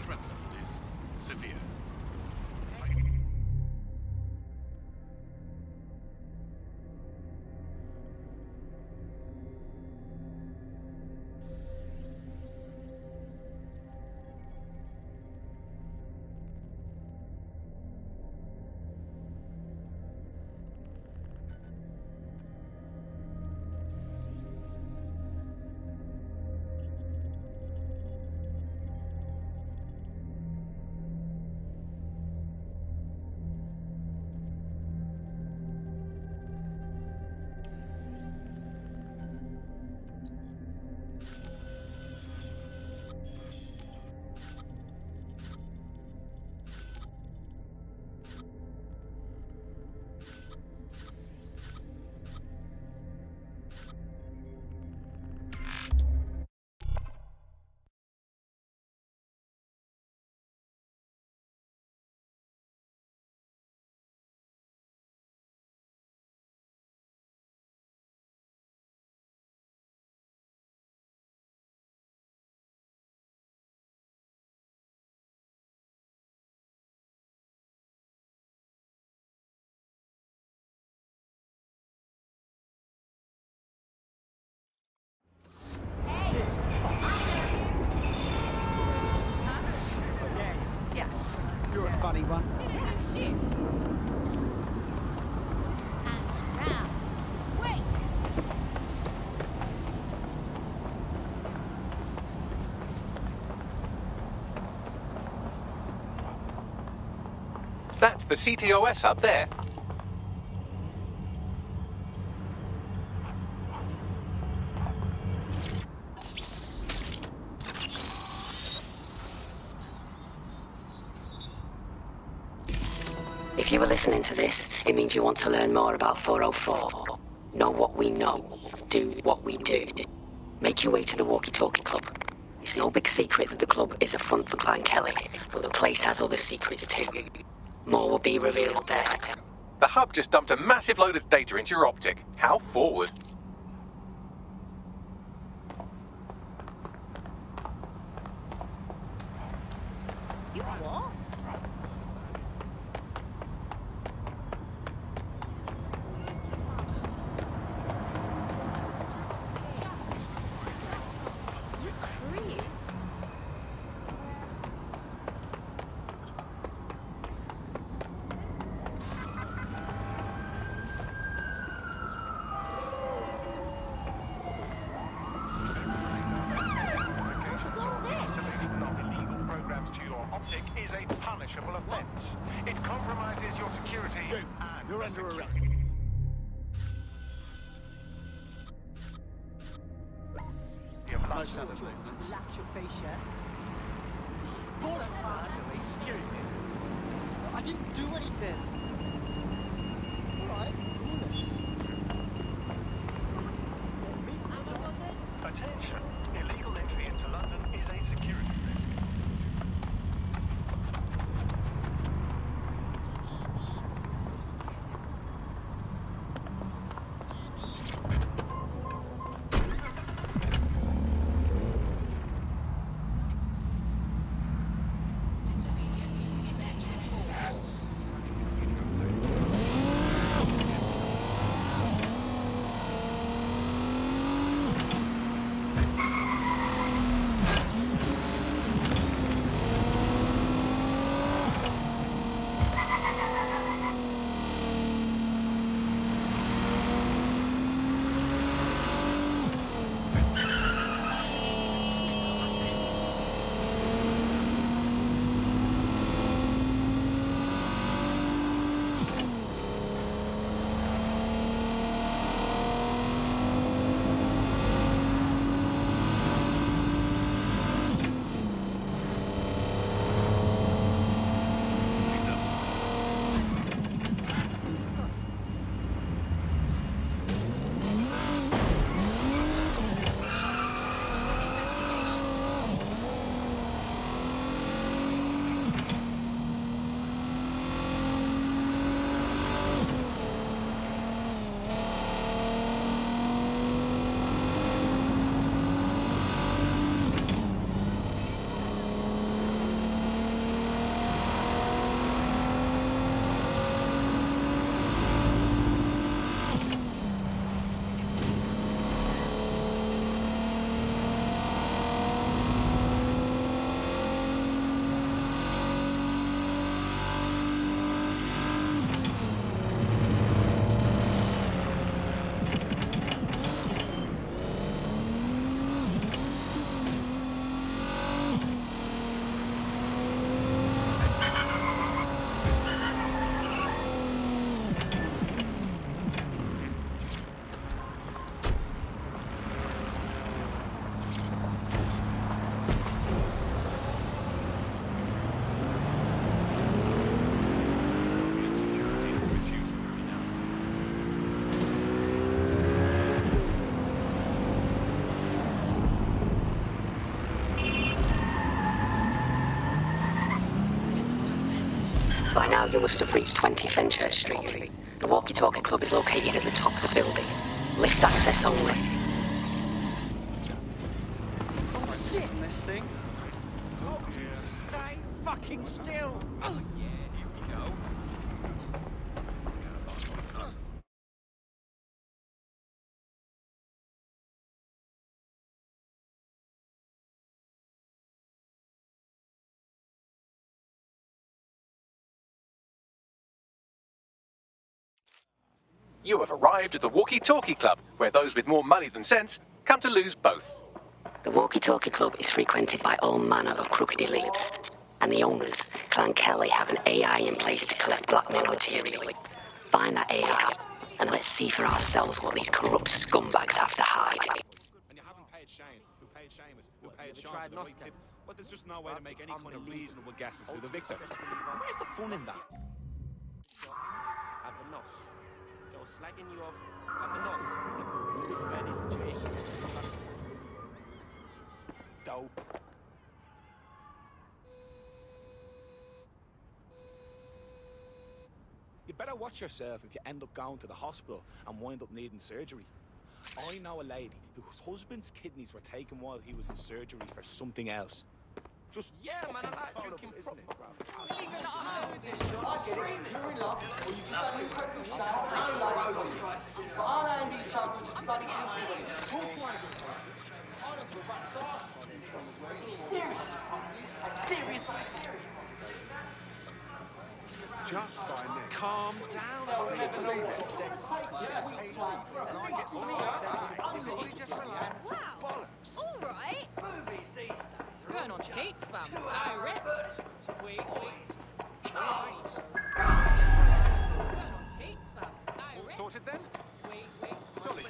threat level is severe. That's the CTOS up there. If you were listening to this, it means you want to learn more about 404. Know what we know. Do what we do. Make your way to the Walkie Talkie Club. It's no big secret that the club is a front for Clan Kelley, but the place has other secrets too. More will be revealed there. The hub just dumped a massive load of data into your optic. How forward? You what? You creep. What's all this? Delivery of illegal programs to your optic is a punishable offense. It compromises your security You, and you're under arrest. of No London. sound of movement. Slapped your face, yeah? Bollocks, man. Stupid. I didn't do anything. By now, you must have reached 20 Fenchurch Street. The Walkie Talkie Club is located at the top of the building. Lift access only. Shit, this thing. Stay fucking still. Oh, You have arrived at the Walkie Talkie Club, where those with more money than sense come to lose both. The Walkie Talkie Club is frequented by all manner of crooked elites, and the owners, Clan Kelley, have an AI in place to collect blackmail material. Find that AI, and let's see for ourselves what these corrupt scumbags have to hide. And you haven't paid Shane, who paid Seamus, who paid Sean tried for the right Noscap. tip. But there's just no way to make any kind of reasonable guesses who the Ultimate victim is. Where's the fun in that? Have a nos. Girl slagging you off. Have a nos. It's a good friendly situation. Dope. You better watch yourself if you end up going to the hospital and wind up needing surgery. I know a lady whose husband's kidneys were taken while he was in surgery for something else. Just yeah, man. I like drinking isn't it, proper. bruv? I get it. You're in love, or you just had an incredible shower, and you like everybody. But aren't they each other and just bloody give everybody? Talk to one of them. I don't give a rat's ass. Serious. Serious. Just calm down. I can't believe it. Wow. All right. Movies these days all on tapes, fam. I advertisements Wait, wait. Right. Going on tapes, fam. I rip. Sorted then? Wait, wait. Jolly.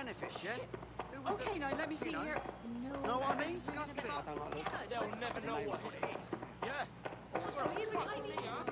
Benefits, yeah? Who was Okay, now let me see know? here. No. Know what I mean? that's Disgusting. They'll never know what it is. Yeah. Goes in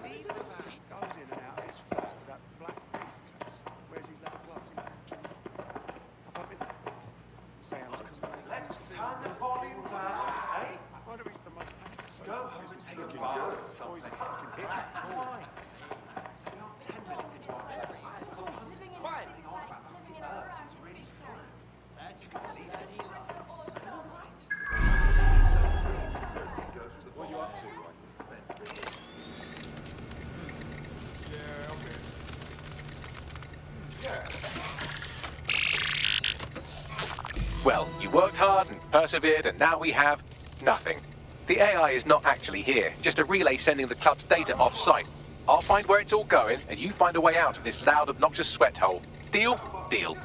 worked hard and persevered, and now we have nothing. The AI is not actually here, just a relay sending the club's data off-site. I'll find where it's all going, and you find a way out of this loud, obnoxious sweat hole. Deal? Deal.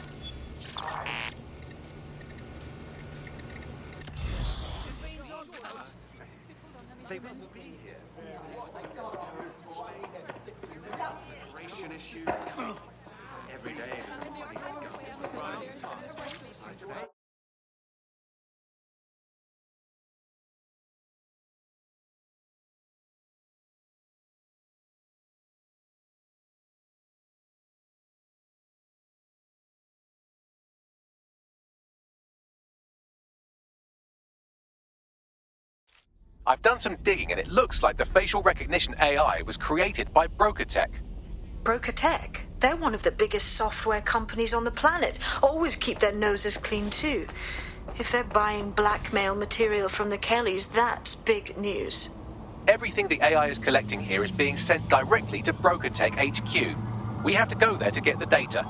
I've done some digging, and it looks like the facial recognition AI was created by Broca Tech. Broca Tech. They're one of the biggest software companies on the planet. Always keep their noses clean, too. If they're buying blackmail material from the Kelleys, that's big news. Everything the AI is collecting here is being sent directly to Broca Tech HQ. We have to go there to get the data.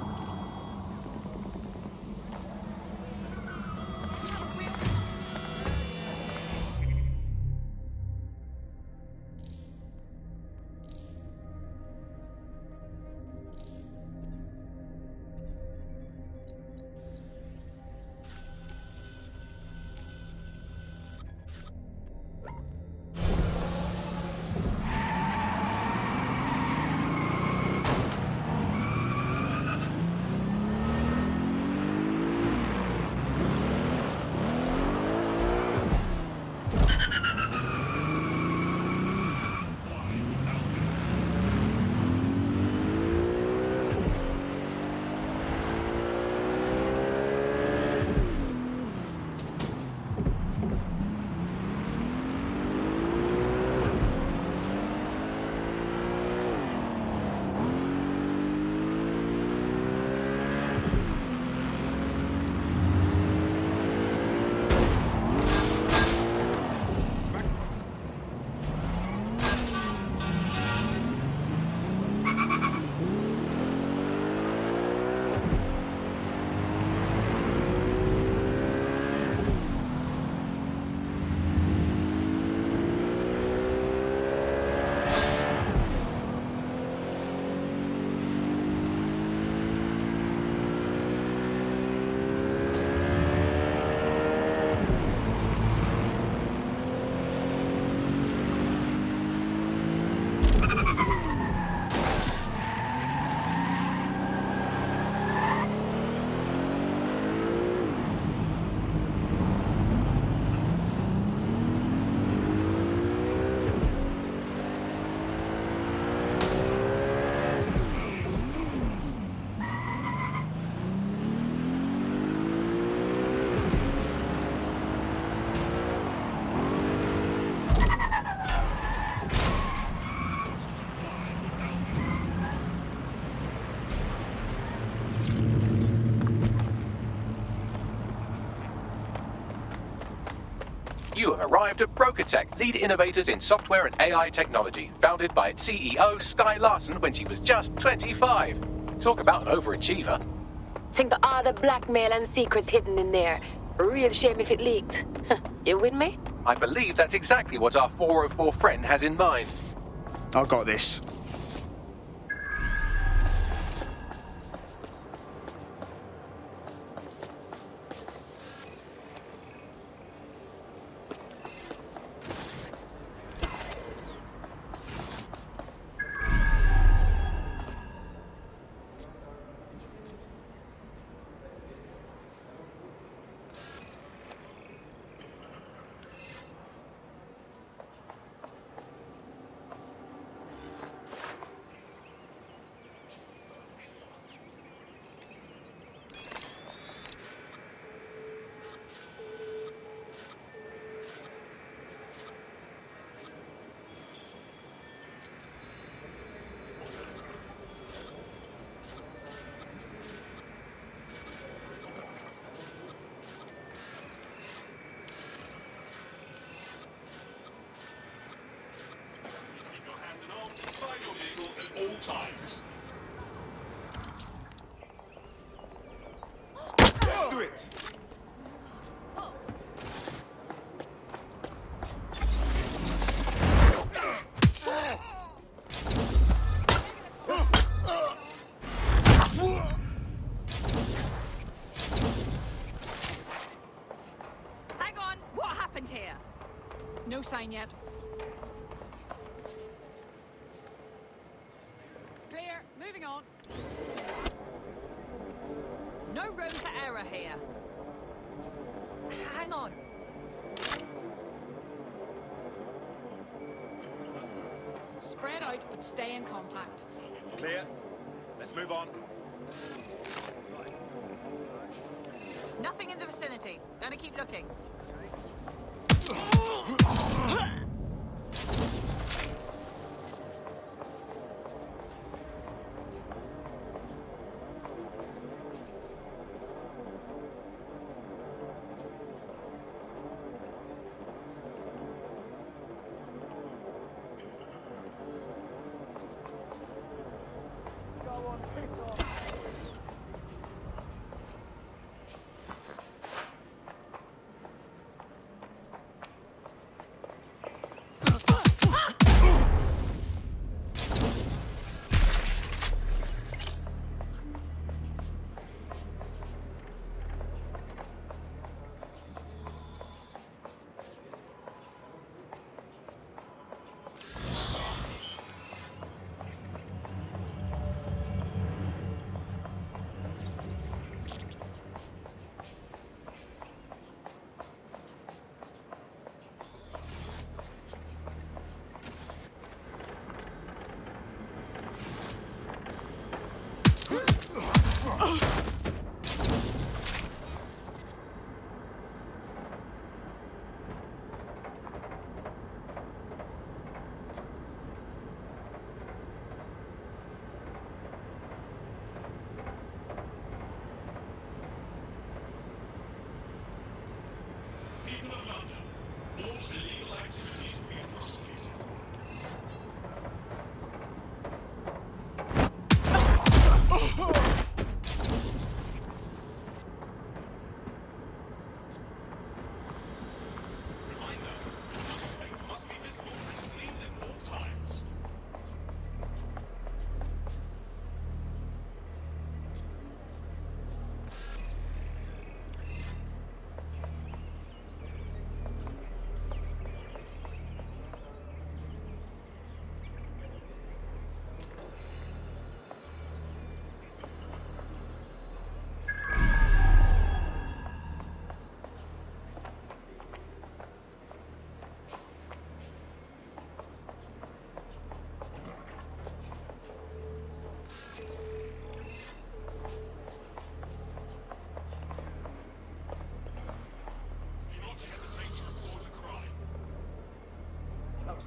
Arrived at Broca Tech, lead innovators in software and AI technology, founded by its CEO, Skye Larsen, when she was just 25. Talk about an overachiever. Think of all the blackmail and secrets hidden in there. Real shame if it leaked. you with me? I believe that's exactly what our 404 friend has in mind. I got this. times. Let's do it. Stay in contact. Clear. Let's move on. Nothing in the vicinity. Gonna keep looking.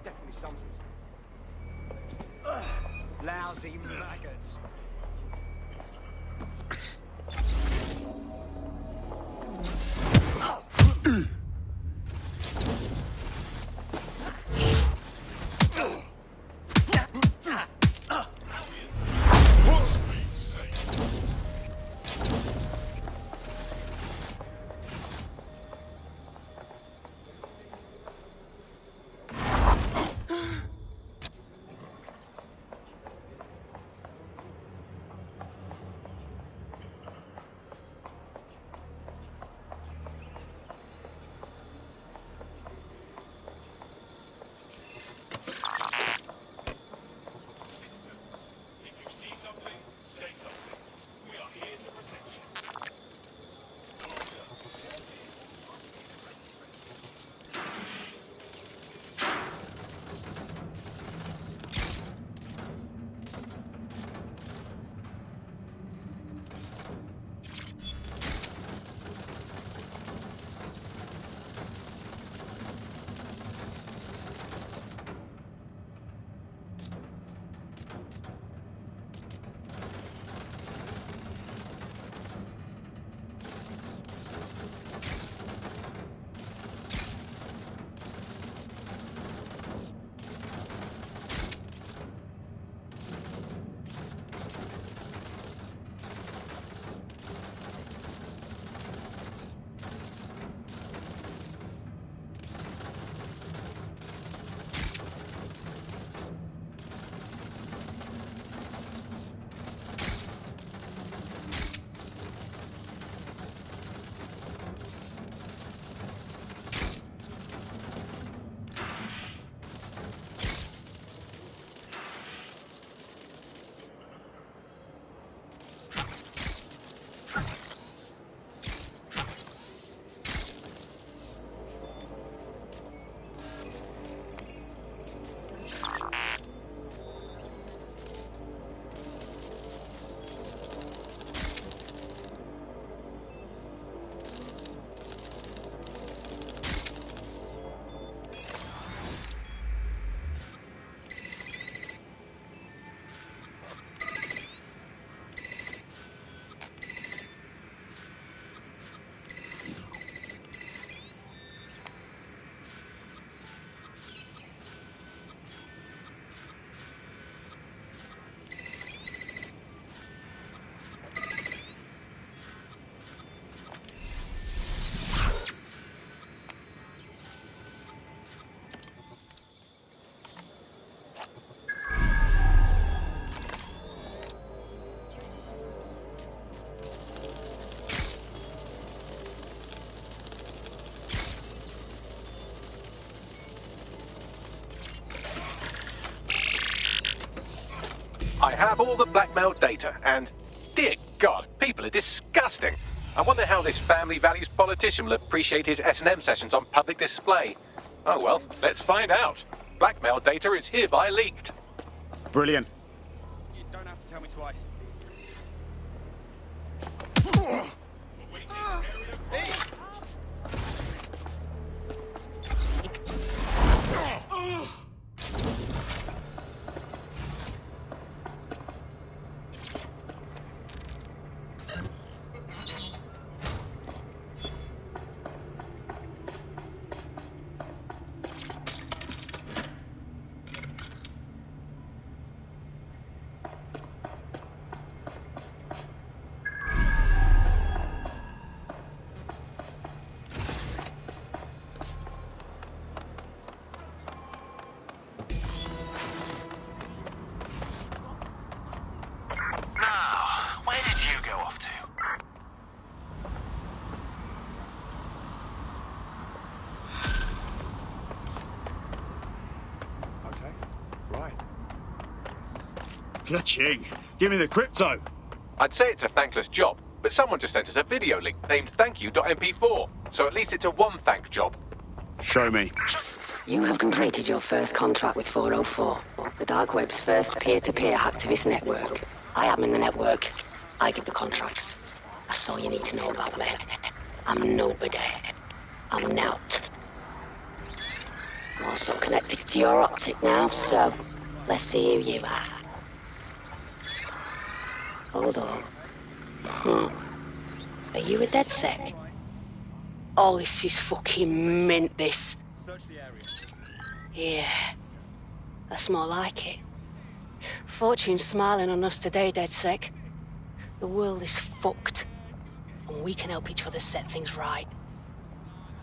Definitely something. Ugh, lousy maggots. Have all the blackmail data, and dear God, people are disgusting. I wonder how this family values politician will appreciate his S&M sessions on public display. Oh well, let's find out. Blackmail data is hereby leaked. Brilliant. You don't have to tell me twice. Ka-ching. Give me the crypto. I'd say it's a thankless job, but someone just sent us a video link named thankyou.mp4, so at least it's a one thank job. Show me. You have completed your first contract with 404, the dark web's first peer-to-peer hacktivist network. I am in the network. I give the contracts. That's all you need to know about me. I'm nobody. I'm Nowt. I'm also connected to your optic now, so let's see who you are. Hold on. Hmm. Are you a DedSec? Oh, this is fucking mint, this. Search the area. Yeah, that's more like it. Fortune's smiling on us today, DedSec. The world is fucked, and we can help each other set things right.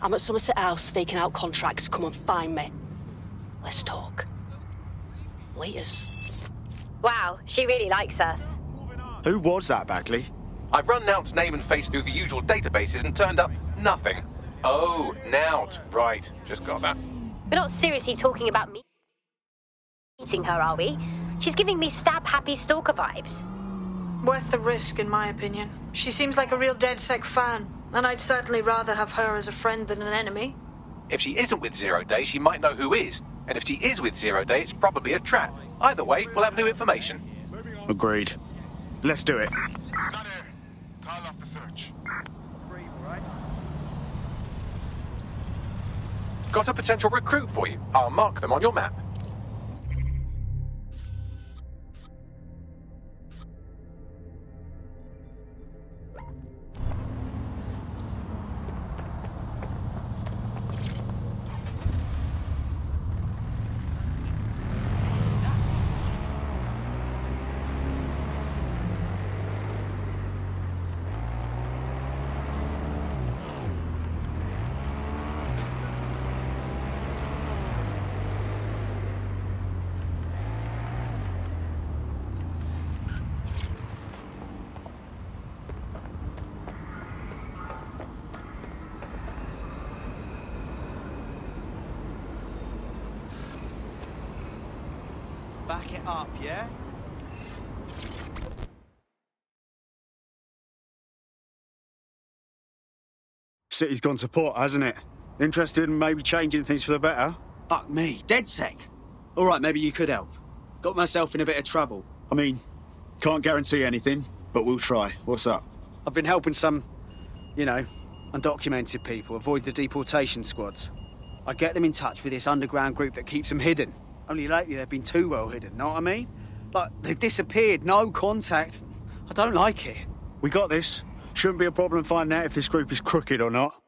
I'm at Somerset House staking out contracts. Come and find me. Let's talk. Laters. Wow, she really likes us. Who was that, Bagley? I've run Nowt's name and face through the usual databases and turned up nothing. Oh, Nowt. Right, just got that. We're not seriously talking about me meeting her, are we? She's giving me stab-happy stalker vibes. Worth the risk, in my opinion. She seems like a real DedSec fan, and I'd certainly rather have her as a friend than an enemy. If she isn't with Zero Day, she might know who is. And if she is with Zero Day, it's probably a trap. Either way, we'll have new information. Agreed. Let's do it. Not here. Call off the search. Got a potential recruit for you. I'll mark them on your map. Yeah? City's gone to pot, hasn't it? Interested in maybe changing things for the better? Fuck me, DedSec. All right, maybe you could help. Got myself in a bit of trouble. I mean, can't guarantee anything, but we'll try. What's up? I've been helping some, you know, undocumented people avoid the deportation squads. I get them in touch with this underground group that keeps them hidden. Only lately they've been too well hidden, know what I mean? Like, they've disappeared, no contact. I don't like it. We got this. Shouldn't be a problem finding out if this group is crooked or not.